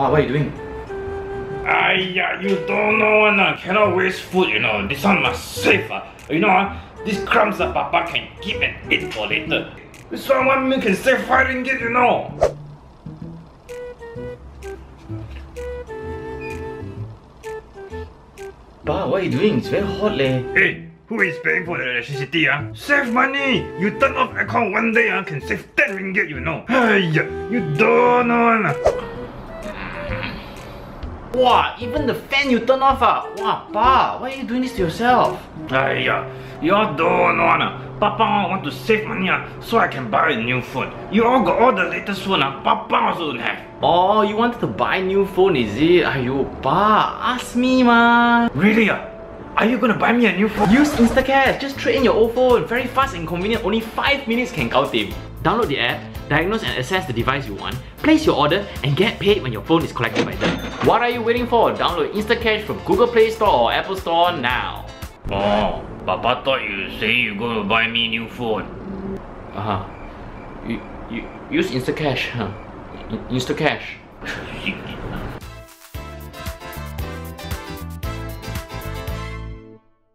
Pa, what are you doing? Aiyah, you don't know one uh, cannot waste food, you know. This one must save. Uh. You know, uh, these crumbs uh, Papa can keep and eat for later. This one one meal can save five ringgit, you know. Pa, what are you doing? It's very hot leh. Hey, who is paying for the electricity? Uh? Save money. You turn off aircon one day uh, can save 10 ringgit, you know. Aiyah, you don't know one. Wow, even the fan you turn off ah. Wow, Pa, why are you doing this to yourself? Aiyah, you all don't uh. Papa want to save money uh, so I can buy a new phone. You all got all the latest phone. Uh. Papa also don't have. Oh, you wanted to buy new phone, is it? Ayo, Pa, ask me ma. Really? Uh? Are you gonna buy me a new phone? Use Instacash. Just trade in your old phone. Very fast and convenient. Only 5 minutes can count him. Download the app, diagnose and assess the device you want, place your order, and get paid when your phone is collected by them. What are you waiting for? Download Instacash from Google Play Store or Apple Store now. Oh, Papa thought you say you gonna buy me new phone. Uh-huh. You, you, use Instacash. Huh? Instacash.